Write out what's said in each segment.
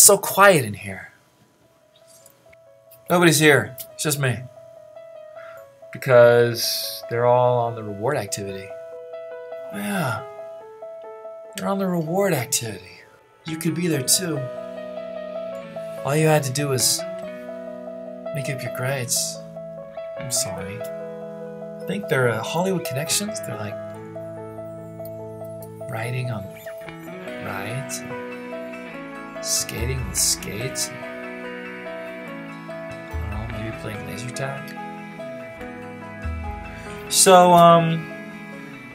It's so quiet in here. Nobody's here. It's just me. Because they're all on the reward activity. Yeah. They're on the reward activity. You could be there too. All you had to do was make up your grades. I'm sorry. I think they're uh, Hollywood Connections. They're like riding on rides, skating with skates. Know, maybe playing laser tag. So, um,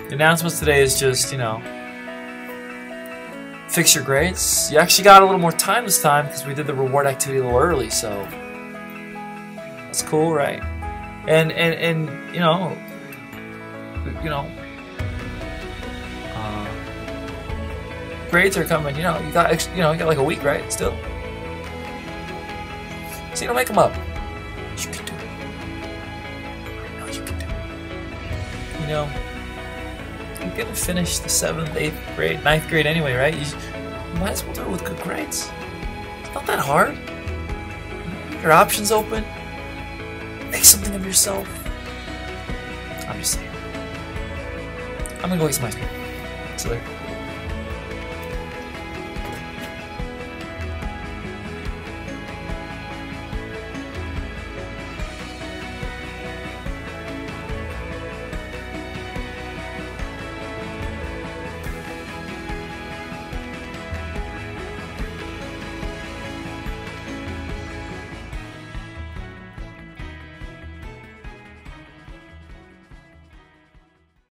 the announcements today is just, you know, fix your grades. You actually got a little more time this time because we did the reward activity a little early, so that's cool, right? And and and you know, you know, grades are coming. You know, you got you know you got like a week, right? Still, so you don't make them up. You can do it. I know you can do it. You know, you're gonna finish the seventh, eighth grade, ninth grade anyway, right? You, you might as well do it with good grades. It's not that hard. Your options open. Make something of yourself. I'm just saying. I'm gonna go eat some ice cream. So there.